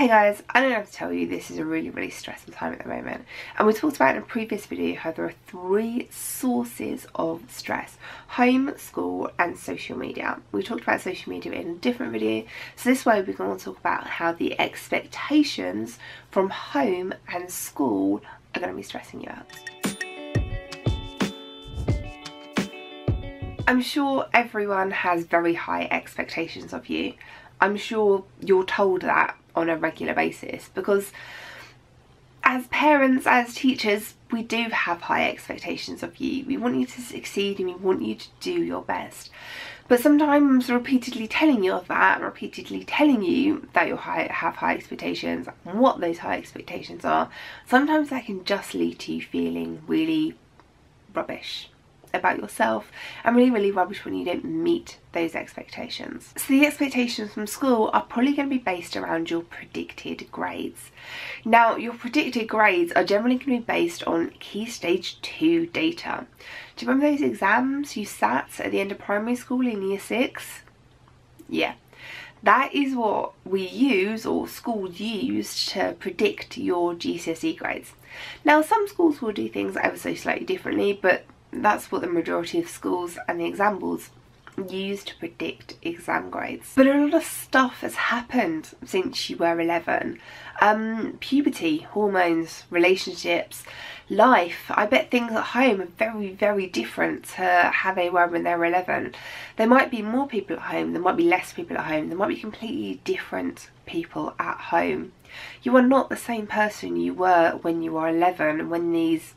Hey guys, I don't have to tell you this is a really really stressful time at the moment and we talked about in a previous video how there are three sources of stress home, school and social media. We talked about social media in a different video so this way we're going to talk about how the expectations from home and school are going to be stressing you out. I'm sure everyone has very high expectations of you. I'm sure you're told that on a regular basis because as parents, as teachers, we do have high expectations of you. We want you to succeed and we want you to do your best. But sometimes repeatedly telling you of that, repeatedly telling you that you have high expectations what those high expectations are, sometimes that can just lead to you feeling really rubbish about yourself and really really rubbish when you don't meet those expectations. So the expectations from school are probably going to be based around your predicted grades. Now your predicted grades are generally going to be based on key stage 2 data. Do you remember those exams you sat at the end of primary school in year 6? Yeah. That is what we use or schools use to predict your GCSE grades. Now some schools will do things ever so slightly differently but that's what the majority of schools and the exam boards use to predict exam grades. But a lot of stuff has happened since you were 11. Um, puberty, hormones, relationships, life. I bet things at home are very, very different to how they were when they were 11. There might be more people at home, there might be less people at home, there might be completely different people at home. You are not the same person you were when you were 11 when these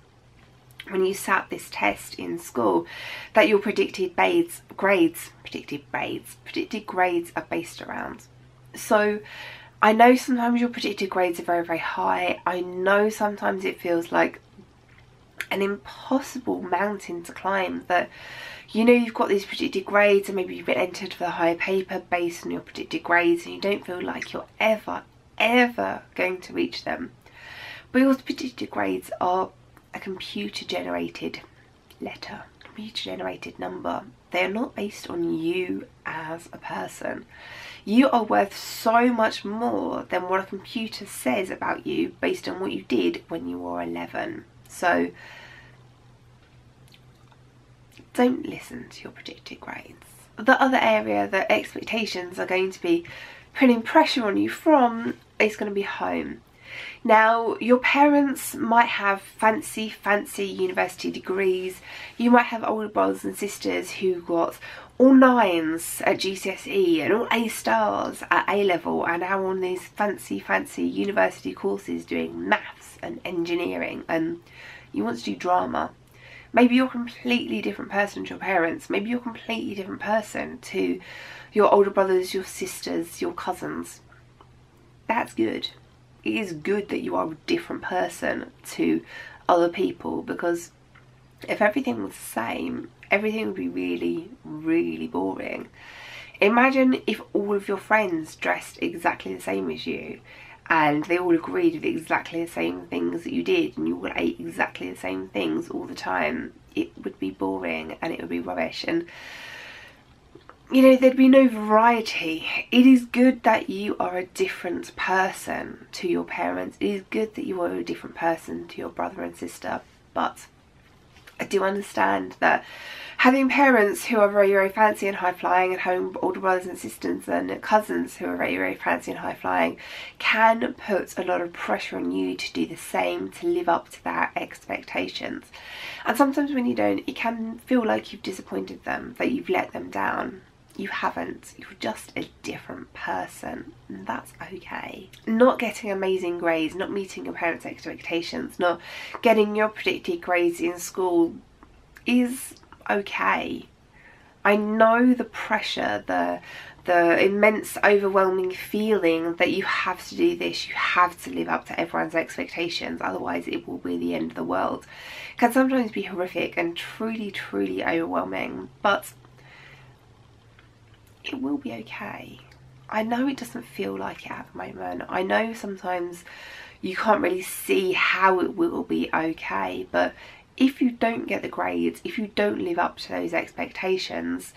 when you sat this test in school that your predicted grades, grades, predicted grades, predicted grades are based around. So I know sometimes your predicted grades are very, very high. I know sometimes it feels like an impossible mountain to climb that you know you've got these predicted grades and maybe you've been entered for the higher paper based on your predicted grades and you don't feel like you're ever, ever going to reach them. But your predicted grades are a computer generated letter, computer generated number. They are not based on you as a person. You are worth so much more than what a computer says about you based on what you did when you were 11. So don't listen to your predicted grades. The other area that expectations are going to be putting pressure on you from is going to be home. Now, your parents might have fancy, fancy university degrees. You might have older brothers and sisters who got all nines at GCSE and all A stars at A level and now on these fancy, fancy university courses doing maths and engineering and you want to do drama. Maybe you're a completely different person to your parents. Maybe you're a completely different person to your older brothers, your sisters, your cousins. That's good it is good that you are a different person to other people because if everything was the same, everything would be really, really boring. Imagine if all of your friends dressed exactly the same as you and they all agreed with exactly the same things that you did and you all ate exactly the same things all the time. It would be boring and it would be rubbish and you know, there'd be no variety. It is good that you are a different person to your parents. It is good that you are a different person to your brother and sister. But I do understand that having parents who are very, very fancy and high flying and having older brothers and sisters and cousins who are very, very fancy and high flying can put a lot of pressure on you to do the same, to live up to their expectations. And sometimes when you don't, it can feel like you've disappointed them, that you've let them down you haven't. You're just a different person. And that's okay. Not getting amazing grades, not meeting your parents' expectations, not getting your predicted grades in school is okay. I know the pressure, the the immense overwhelming feeling that you have to do this, you have to live up to everyone's expectations, otherwise it will be the end of the world. It can sometimes be horrific and truly, truly overwhelming, but it will be okay. I know it doesn't feel like it at the moment. I know sometimes you can't really see how it will be okay, but if you don't get the grades, if you don't live up to those expectations,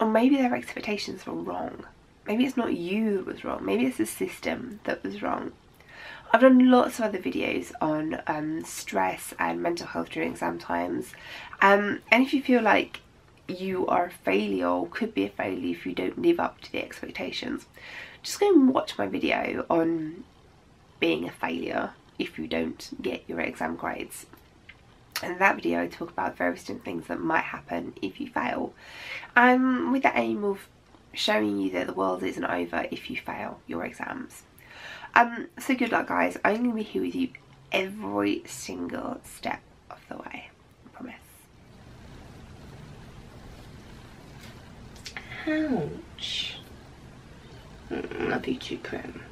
or maybe their expectations were wrong. Maybe it's not you that was wrong. Maybe it's the system that was wrong. I've done lots of other videos on um, stress and mental health during exam times. Um, and if you feel like you are a failure or could be a failure if you don't live up to the expectations, just go and watch my video on being a failure if you don't get your exam grades. And in that video I talk about various different things that might happen if you fail. And with the aim of showing you that the world isn't over if you fail your exams. Um, so good luck guys, I'm going to be here with you every single step of the way, I promise. Ouch. Mm, love you too, Prim.